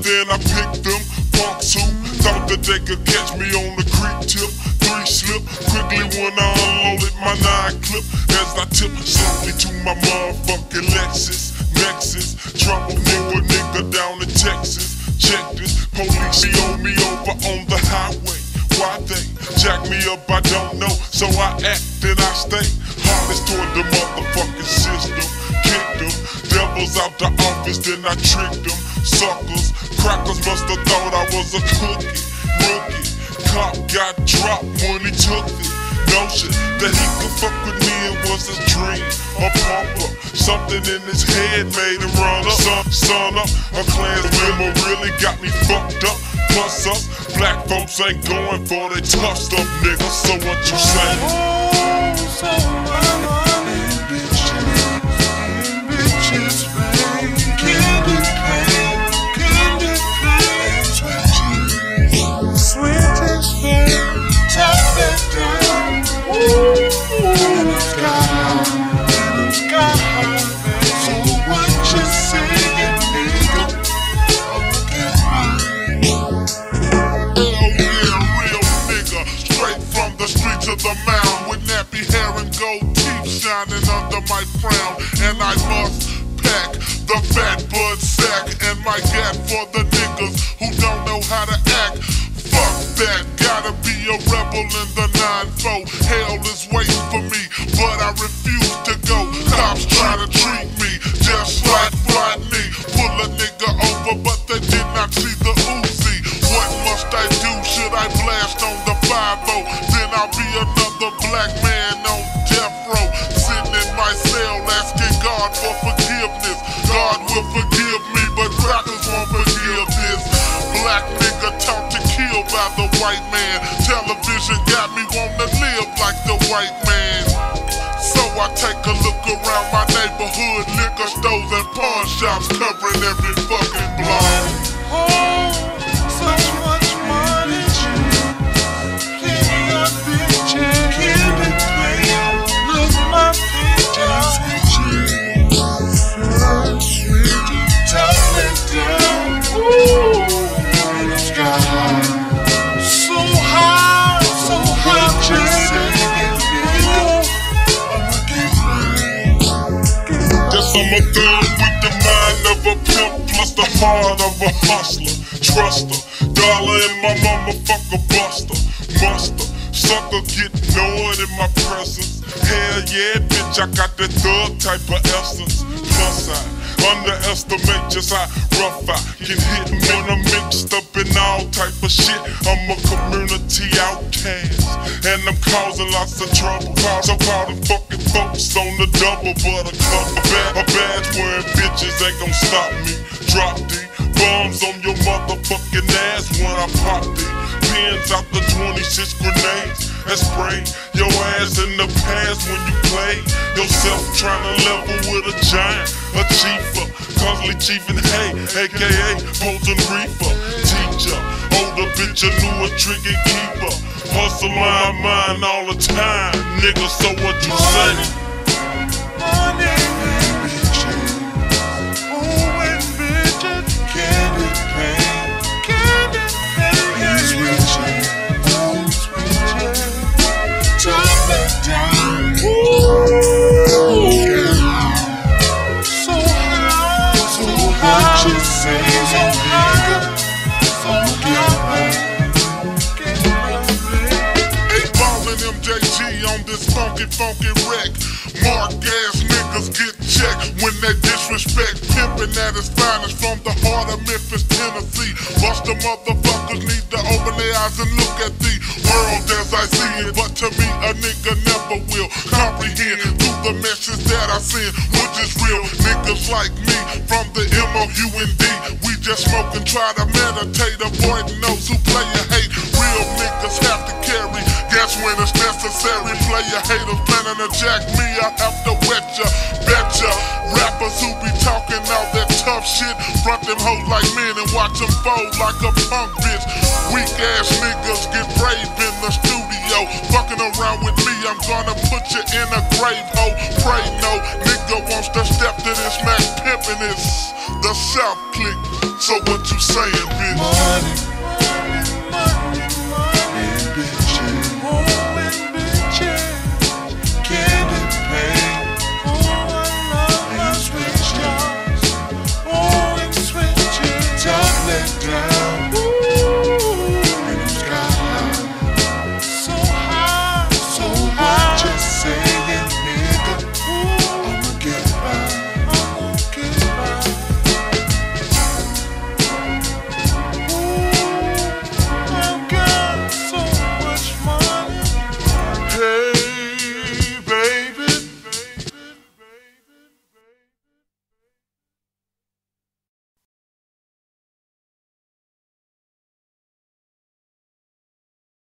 then I picked them. Punks who thought that they could catch me on the creek tip. Three slip quickly when I unloaded my nine clip. As I tip slowly to my motherfucking Lexus. Nexus, trouble nigga, nigga down in Texas. Check this, police see on me over on the highway. Why they jack me up, I don't know. So I act and I stay hardest toward the motherfucking system. Kicked them, devils out the office, then I tricked them. Suckers, crackers must have thought I was a cookie. Rookie, cop got dropped when he took it. Notion that he could fuck with me, it was a dream. A pump up, something in his head made him run up. Son, son up, a Klans member really got me fucked up. Plus us, black folks ain't going for the tough stuff, nigga. So what you say? My frown. And I must pack the fat bud sack and my gap for the niggas who don't know how to act. Fuck that, gotta be a rebel in the 9-4. Hell for forgiveness. God will forgive me, but crackers won't forgive this. Black nigga taught to kill by the white man. Television got me to live like the white man. So I take a look around my neighborhood, liquor stores and pawn shops covering every fucking block. Oh. The heart of a hustler. Truster, dollar in my motherfucker buster. Muster, sucker get annoyed in my presence. Hell yeah, bitch, I got that thug type of essence. Plus I underestimate just how rough I can hit when I'm mixed up in all type of shit. I'm a community outcast, and I'm causing lots of trouble. So call the fucking folks on the double, but a bad, a badge wearing bitches ain't gon' stop me. Drop D bombs on your motherfucking ass when I pop D. Pins out the 26 grenades and spray your ass in the past when you play yourself trying to level with a giant, a chiefer, constantly chiefing hay, aka Bolton Reaper, teacher, older bitch, a newer trigger keeper, hustle my mind all the time, nigga. So what you say? Disrespect. Pimpin' at his finest from the heart of Memphis, Tennessee. Busta motherfuckers need to open their eyes and look at the world as I see it. But to me, a nigga never will comprehend through the message that I send, which is real. Niggas like me from the M-O-U-N-D. We just smoke and try to meditate, avoiding those who play and hate. Real niggas have to carry That's when it's necessary. Play Player haters planning to jack me. I have to Front them hoes like men and watch them fold like a punk bitch. Weak ass niggas get brave in the studio. Fucking around with me, I'm gonna put you in a grave hole. Pray no, nigga wants to step to this Mac pimpin' it's the South click. So what you saying, bitch? Money.